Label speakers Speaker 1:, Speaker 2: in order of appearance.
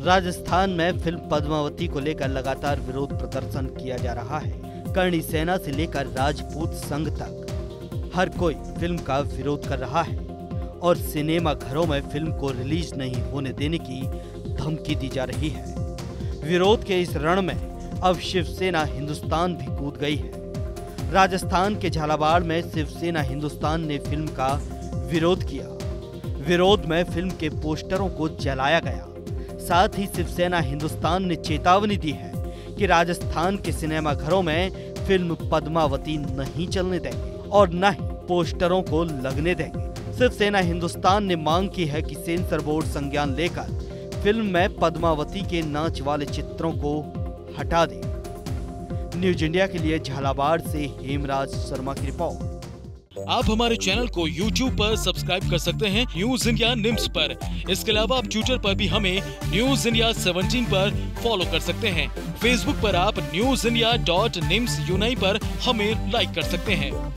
Speaker 1: राजस्थान में फ़िल्म पद्मावती को लेकर लगातार विरोध प्रदर्शन किया जा रहा है। करणी सेना से लेकर राजपूत संघ तक हर कोई फ़िल्म का विरोध कर रहा है और सिनेमा घरों में फ़िल्म को रिलीज़ नहीं होने देने की धमकी दी जा रही है। विरोध के इस रण में अब शिवसेना हिंदुस्तान भी कूद गई है। राजस्थान के झालावाड़ में शिवसेना हिंदुस्तान ने फ़िल्म का विरोध किया। विरोध में फ़िल्म के पोस्टरों को जलाया गया। साथ ही शिवसेना हिंदुस्तान ने चेतावनी दी है कि राजस्थान के सिनेमा घरों में फ़िल्म पद्मावती नहीं चलने देंगे और न ही पोस्टरों को लगने देंगे। शिवसेना हिंदुस्तान ने मांग की है कि सेंसर बोर्ड संज्ञान लेकर फ़िल्म में पद्मावती के नाच वाले चित्रों को हटा दे। न्यूज़ इंडिया के लिए झालावाड़ से हेमराज शर्मा की रिपोर्ट।
Speaker 2: आप हमारे चैनल को YouTube पर सब्सक्राइब कर सकते हैं न्यूज़ इंडिया निम्स पर। इसके अलावा आप ट्विटर पर भी हमें न्यूज़ इंडिया 17 पर फॉलो कर सकते हैं। फेसबुक पर आप न्यूज़ इंडिया डॉट निम्स यूनाई पर हमें लाइक कर सकते हैं।